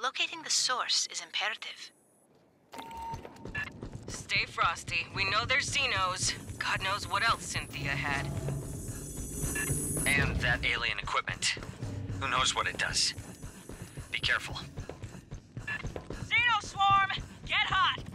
Locating the source is imperative. Stay frosty. We know there's Xenos. God knows what else Cynthia had. And that alien equipment. Who knows what it does? Be careful. Xeno swarm! Get hot!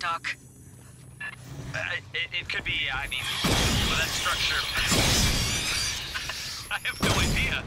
Doc? Uh, it, it could be, I mean, well, that structure. I have no idea.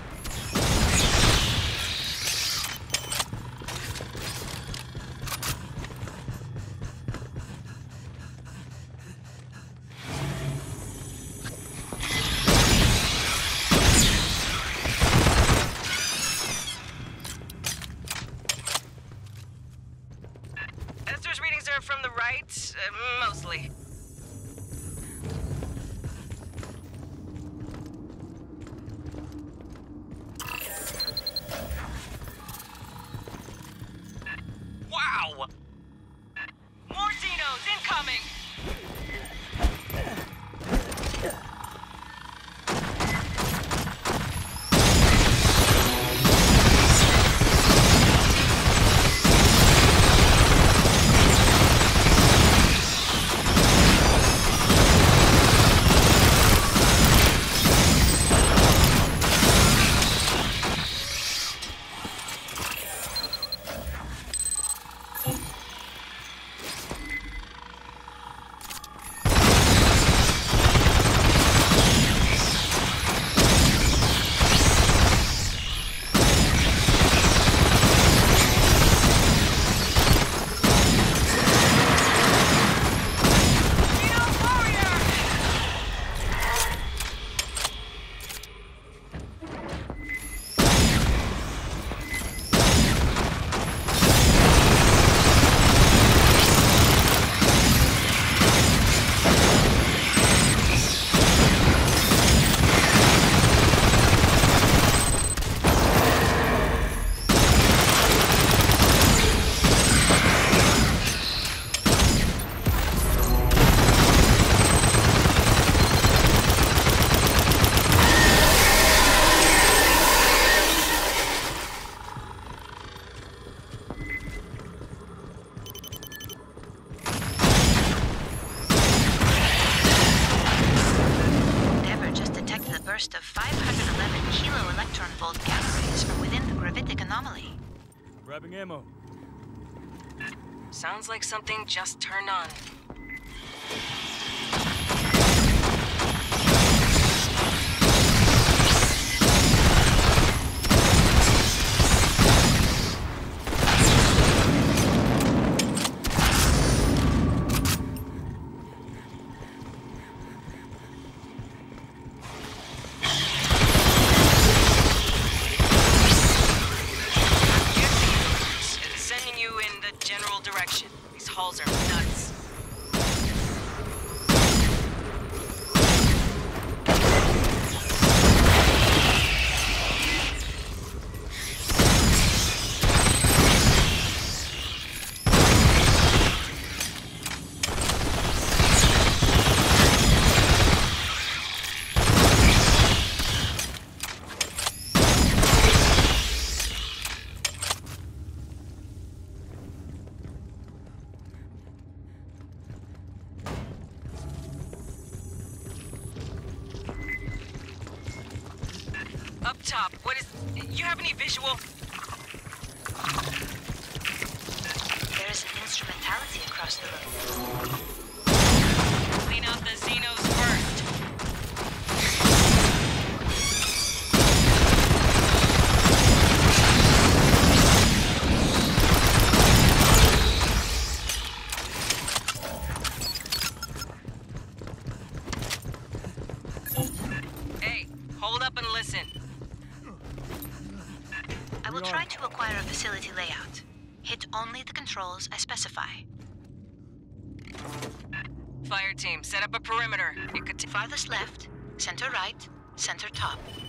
Ammo. Sounds like something just turned on. Clean out the Xenos. top.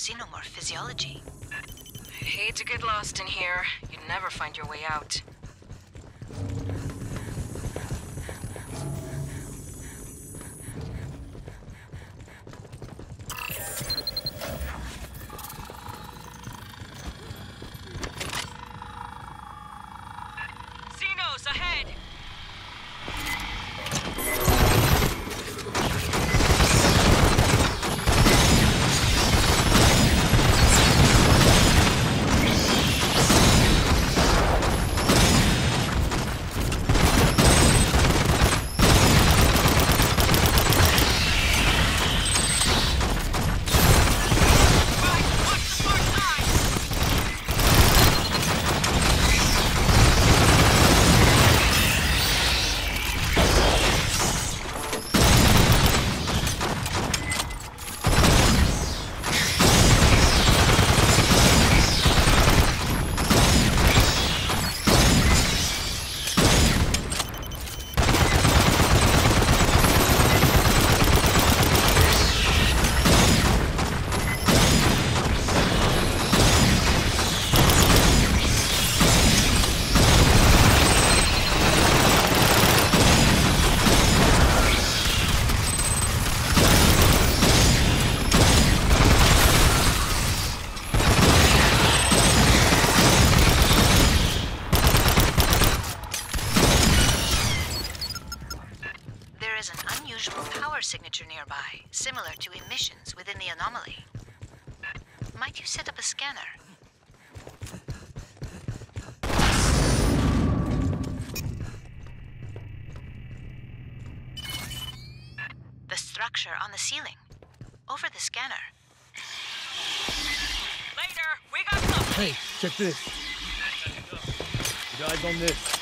xenomorph physiology. more physiology. hate to get lost in here. You'd never find your way out. Ceiling. Over the scanner. Later, we got something. Hey, check this. Guys on this.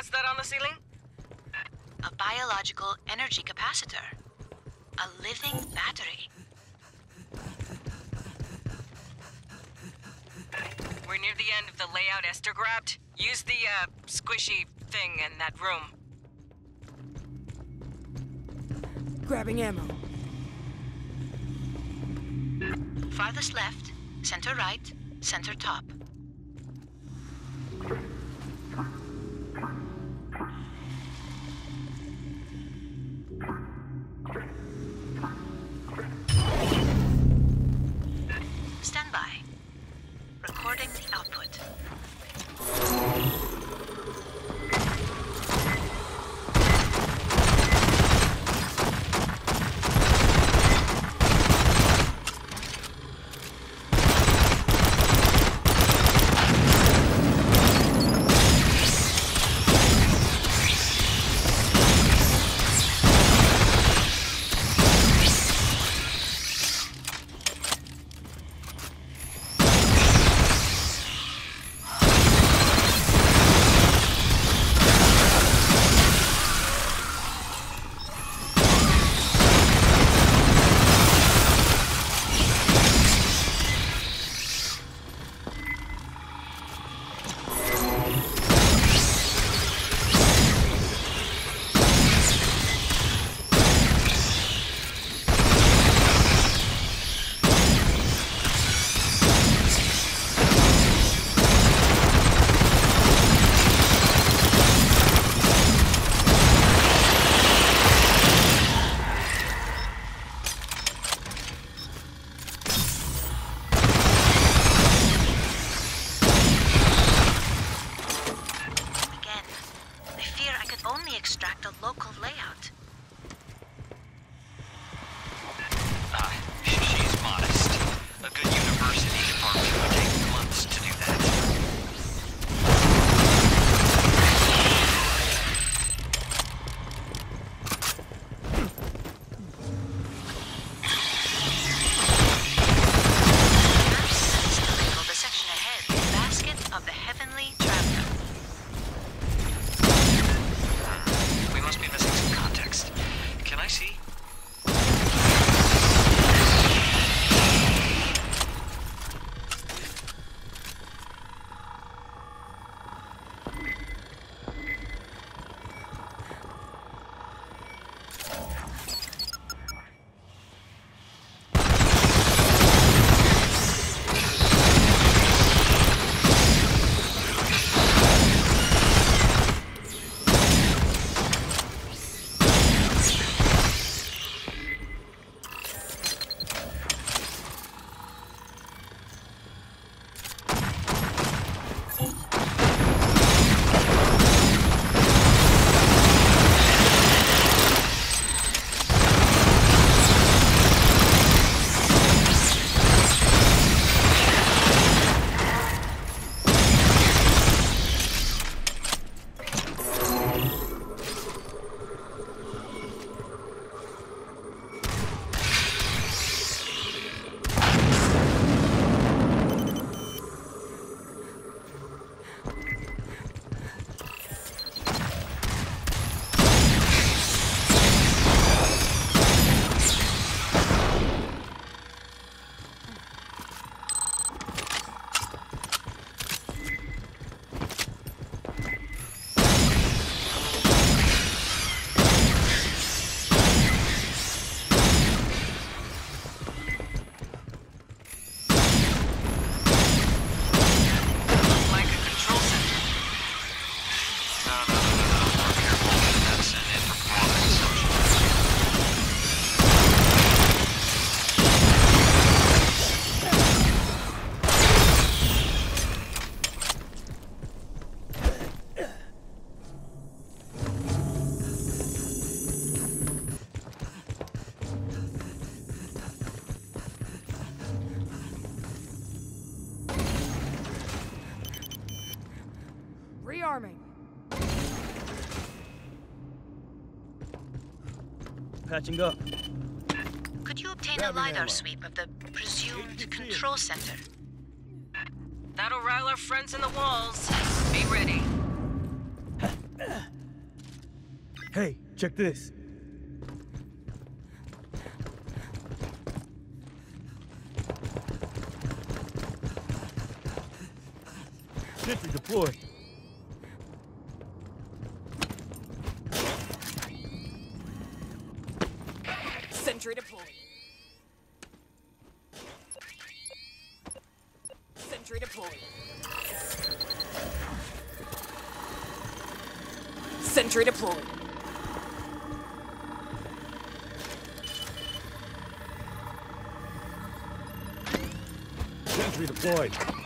What's that on the ceiling? A biological energy capacitor. A living battery. We're near the end of the layout Esther grabbed. Use the, uh, squishy thing in that room. Grabbing ammo. Farthest left, center right, center top. Disarming. Patching up. Could you obtain a LiDAR ammo. sweep of the presumed control center? That'll rile our friends in the walls. Be ready. Hey, check this. Sentry deployed. Sentry deployed. Sentry deployed. Sentry deployed. Sentry deployed.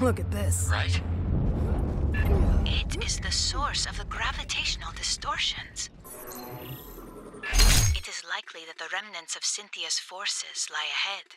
Look at this. right? It is the source of the gravitational distortions. It is likely that the remnants of Cynthia's forces lie ahead.